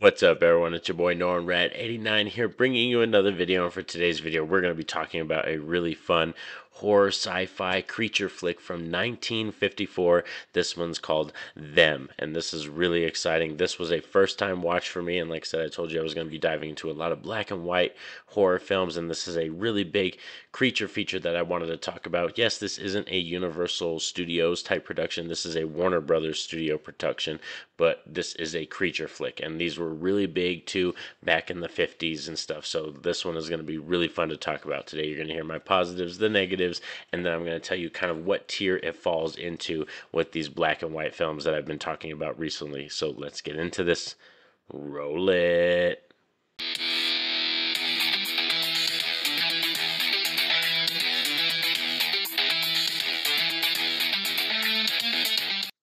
What's up everyone, it's your boy Norin Radd 89 here bringing you another video. And for today's video we're going to be talking about a really fun horror sci-fi creature flick from 1954. This one's called Them and this is really exciting. This was a first time watch for me and like I said I told you I was going to be diving into a lot of black and white horror films and this is a really big creature feature that I wanted to talk about. Yes, this isn't a Universal Studios type production. This is a Warner Brothers studio production, but this is a creature flick and these were really big too back in the 50s and stuff. So this one is going to be really fun to talk about today. You're going to hear my positives, the negatives, and then I'm going to tell you kind of what tier it falls into with these black and white films that I've been talking about recently. So let's get into this. Roll it.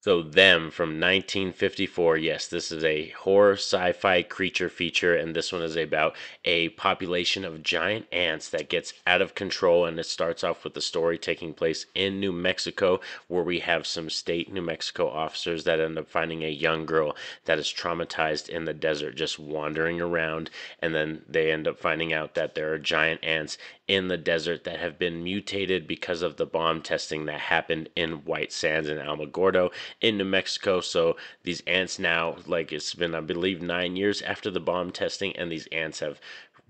So, Them from 1954. Yes, this is a horror sci fi creature feature, and this one is about a population of giant ants that gets out of control. And it starts off with the story taking place in New Mexico, where we have some state New Mexico officers that end up finding a young girl that is traumatized in the desert, just wandering around. And then they end up finding out that there are giant ants in the desert that have been mutated because of the bomb testing that happened in White Sands and Alamogordo in New Mexico. So these ants now, like it's been, I believe, nine years after the bomb testing, and these ants have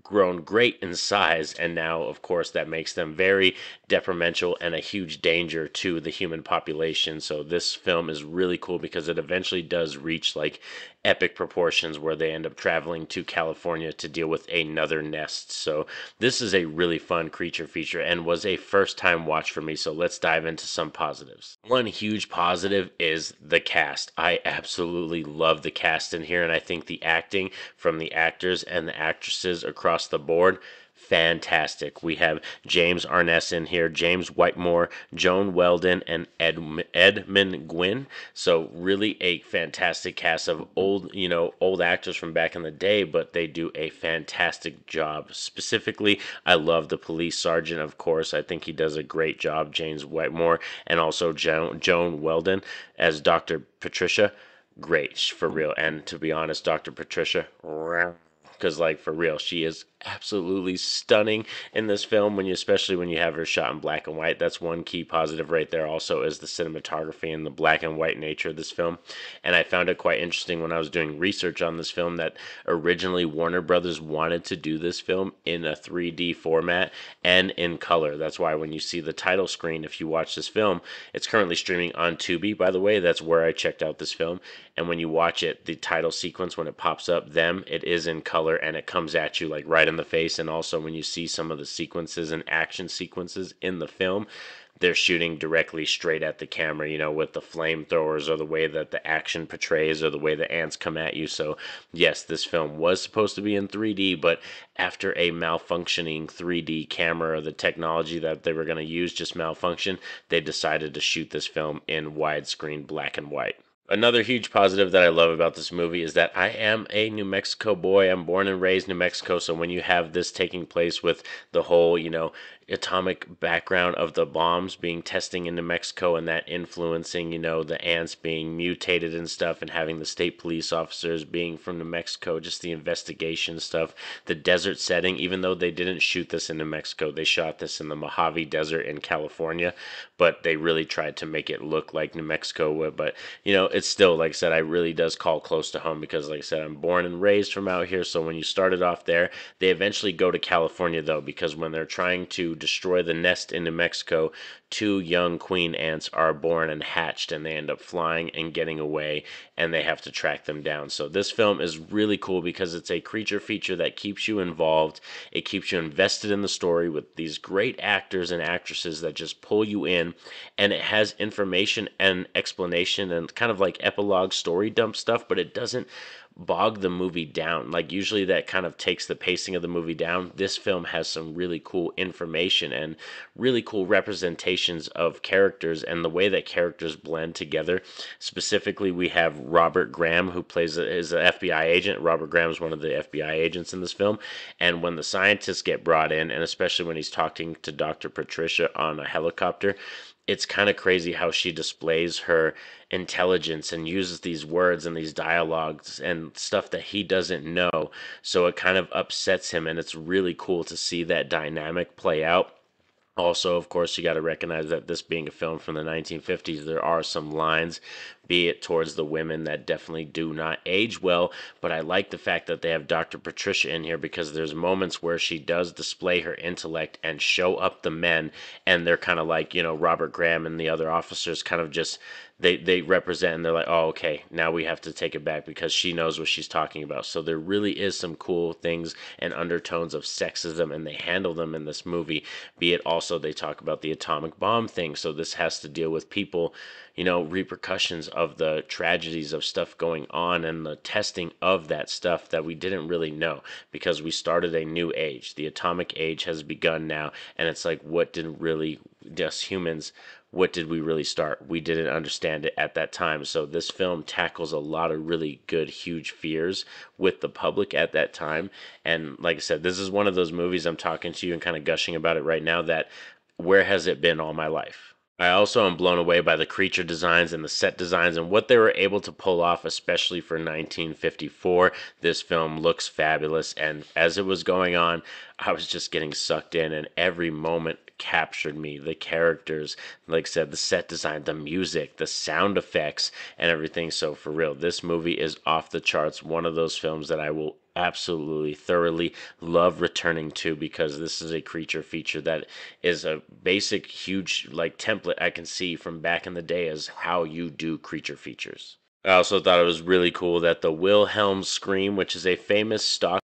grown great in size and now of course that makes them very detrimental and a huge danger to the human population so this film is really cool because it eventually does reach like epic proportions where they end up traveling to California to deal with another nest. So this is a really fun creature feature and was a first time watch for me. So let's dive into some positives. One huge positive is the cast. I absolutely love the cast in here and I think the acting from the actors and the actresses across the board fantastic. We have James Arness in here, James Whitmore, Joan Weldon, and Ed, Edmund Gwenn. So really a fantastic cast of old, you know, old actors from back in the day, but they do a fantastic job. Specifically, I love the police sergeant, of course. I think he does a great job, James Whitmore, and also Joan, Joan Weldon as Dr. Patricia. Great for real. And to be honest, Dr. Patricia, because like for real, she is absolutely stunning in this film when you especially when you have her shot in black and white that's one key positive right there also is the cinematography and the black and white nature of this film. And i found it quite interesting when i was doing research on this film that originally warner brothers wanted to do this film in a 3d format and in color. That's why when you see the title screen if you watch this film it's currently streaming on tubi. By the way that's where i checked out this film and when you watch it the title sequence when it pops up them it is in color and it comes at you like right in the face and also when you see some of the sequences and action sequences in the film they're shooting directly straight at the camera, you know, with the flamethrowers or the way that the action portrays or the way the ants come at you. So, yes, this film was supposed to be in 3D, but after a malfunctioning 3D camera, or the technology that they were going to use just malfunctioned, they decided to shoot this film in widescreen black and white. Another huge positive that I love about this movie is that I am a New Mexico boy. I'm born and raised New Mexico. So when you have this taking place with the whole, you know, atomic background of the bombs being testing in New Mexico and that influencing, you know, the ants being mutated and stuff and having the state police officers being from New Mexico, just the investigation stuff, the desert setting, even though they didn't shoot this in New Mexico, they shot this in the Mojave Desert in California, but they really tried to make it look like New Mexico. But, you know, it's still, like I said, I really does call close to home because, like I said, I'm born and raised from out here. So when you started off there, they eventually go to California, though, because when they're trying to destroy the nest in New Mexico, two young queen ants are born and hatched, and they end up flying and getting away, and they have to track them down. So, this film is really cool because it's a creature feature that keeps you involved. It keeps you invested in the story with these great actors and actresses that just pull you in, and it has information and explanation and kind of like epilogue story dump stuff, but it doesn't bog the movie down. Like usually that kind of takes the pacing of the movie down. This film has some really cool information and really cool representations of characters and the way that characters blend together. Specifically, we have Robert Graham who plays a, is an FBI agent. Robert Graham is one of the FBI agents in this film, and when the scientists get brought in, and especially when he's talking to Dr. Patricia on a helicopter, it's kind of crazy how she displays her intelligence and uses these words and these dialogues and stuff that he doesn't know. So it kind of upsets him, and it's really cool to see that dynamic play out. Also, of course, you got to recognize that this being a film from the 1950s, there are some lines, be it towards the women, that definitely do not age well. But I like the fact that they have Dr. Patricia in here because there's moments where she does display her intellect and show up the men, and they're kind of like, you know, Robert Graham and the other officers kind of just they they represent and they're like oh okay now we have to take it back because she knows what she's talking about so there really is some cool things and undertones of sexism and they handle them in this movie be it also they talk about the atomic bomb thing so this has to deal with people you know repercussions of the tragedies of stuff going on and the testing of that stuff that we didn't really know because we started a new age the atomic age has begun now and it's like what didn't really us humans what did we really start? We didn't understand it at that time. So this film tackles a lot of really good, huge fears with the public at that time. And like I said, this is one of those movies I'm talking to you and kind of gushing about it right now that where has it been all my life? I also am blown away by the creature designs and the set designs and what they were able to pull off, especially for 1954. This film looks fabulous, and as it was going on, I was just getting sucked in, and every moment captured me. The characters, like I said, the set design, the music, the sound effects, and everything. So, for real, this movie is off the charts. One of those films that I will absolutely thoroughly love returning to because this is a creature feature that is a basic huge like template I can see from back in the day as how you do creature features. I also thought it was really cool that the Wilhelm scream, which is a famous stock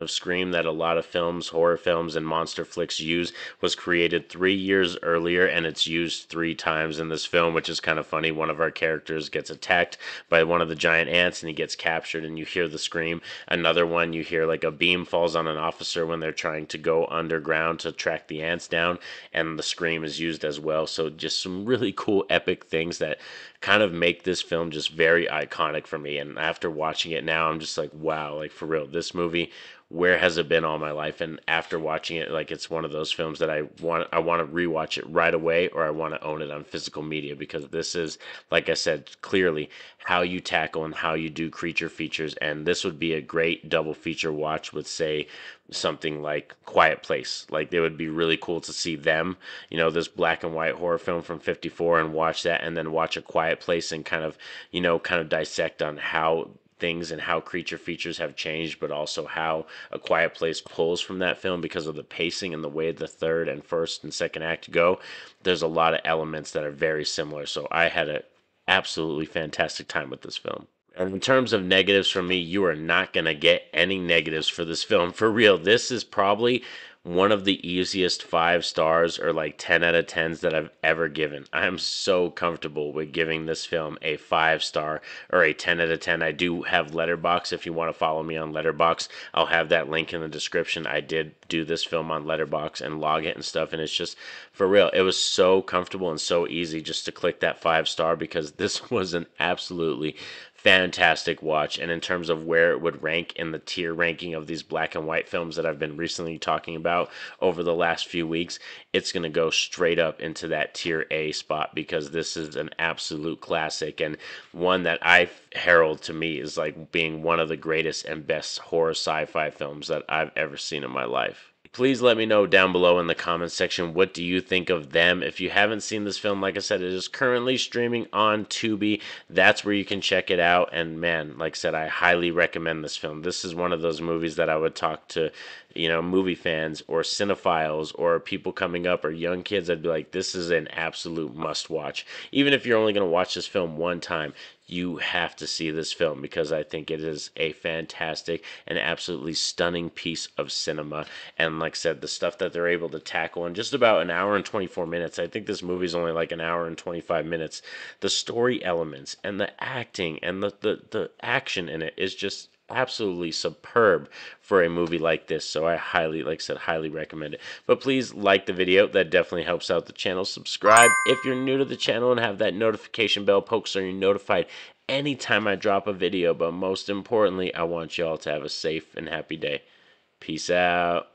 of Scream that a lot of films, horror films, and monster flicks use was created three years earlier, and it's used three times in this film, which is kind of funny. One of our characters gets attacked by one of the giant ants, and he gets captured, and you hear the scream. Another one, you hear like a beam falls on an officer when they're trying to go underground to track the ants down, and the scream is used as well. So just some really cool, epic things that kind of make this film just very iconic for me. And after watching it now, I'm just like, wow, like for real, this movie where has it been all my life? And after watching it like it's one of those films that i want i want to rewatch it right away or i want to own it on physical media because this is like i said clearly how you tackle and how you do creature features. And this would be a great double feature watch with say something like quiet place. Like it would be really cool to see them you know this black and white horror film from 54 and watch that and then watch a quiet place and kind of you know kind of dissect on how things and how creature features have changed, but also how A Quiet Place pulls from that film because of the pacing and the way the third and first and second act go. There's a lot of elements that are very similar. So I had an absolutely fantastic time with this film. And in terms of negatives from me, you are not going to get any negatives for this film. For real, this is probably one of the easiest five stars or like 10 out of 10s that I've ever given. I'm so comfortable with giving this film a five star or a 10 out of 10. I do have Letterboxd. if you want to follow me on Letterboxd, I'll have that link in the description. I did do this film on Letterboxd and log it and stuff and it's just for real. It was so comfortable and so easy just to click that five star because this was an absolutely fantastic watch. And in terms of where it would rank in the tier ranking of these black and white films that I've been recently talking about over the last few weeks, it's going to go straight up into that tier A spot because this is an absolute classic and one that I herald to me is like being one of the greatest and best horror sci fi films that I've ever seen in my life please let me know down below in the comments section what do you think of them. If you haven't seen this film like i said it is currently streaming on tubi. That's where you can check it out. And man like i said i highly recommend this film. This is one of those movies that i would talk to you know movie fans or cinephiles or people coming up or young kids. I'd be like this is an absolute must watch. Even if you're only going to watch this film one time you have to see this film because I think it is a fantastic and absolutely stunning piece of cinema. And like I said, the stuff that they're able to tackle in just about an hour and 24 minutes. I think this movie is only like an hour and 25 minutes. The story elements and the acting and the, the, the action in it is just absolutely superb for a movie like this. So I highly, like I said, highly recommend it. But please like the video. That definitely helps out the channel. Subscribe if you're new to the channel and have that notification bell poked so you're notified anytime I drop a video. But most importantly, I want y'all to have a safe and happy day. Peace out.